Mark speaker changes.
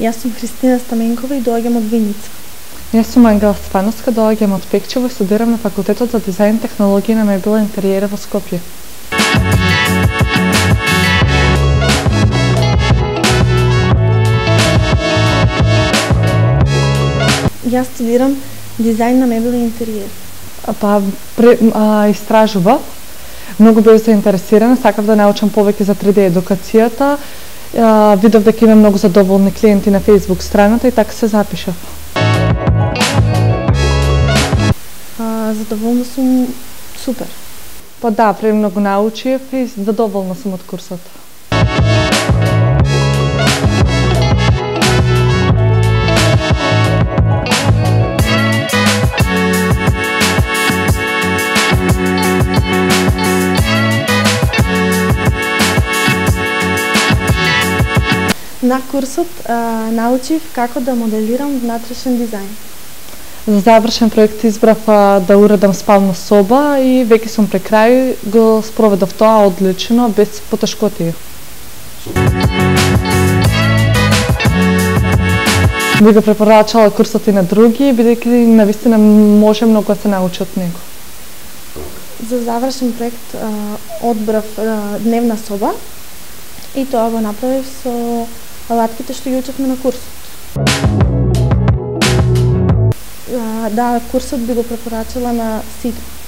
Speaker 1: Јас сум Христина Стаменкова и доаѓам од Виница.
Speaker 2: Јас сум Ангела Стефановска, доаѓам од Пекчево и студирам на факултетот за дизајн и технологија на мебела интериера во Скопје.
Speaker 1: Јас студирам дизајн на мебела и интериер.
Speaker 2: Па пре, а, истражував, многу бев заинтересирана, сакав да научам повеќе за 3D едукацијата. Видов дека има многу задоволни клиенти на Facebook страната и така се запишав.
Speaker 1: А, задоволна сум супер.
Speaker 2: Па да, премногу научив и задоволна сум од курсот.
Speaker 1: На курсот а, научив како да моделирам внатрешен дизајн.
Speaker 2: За завршен проект избрав а, да уредам спална соба и веќе сум при крај го спроведов тоа одлично без потешкотии. Би го препорачала курсот и на други, бидејќи навистина може многу да се научи од него.
Speaker 1: За завршен проект а, одбрав а, дневна соба и тоа го направив со алатките што ги учевме на курсот. Да, курсот би го препорачала на сите.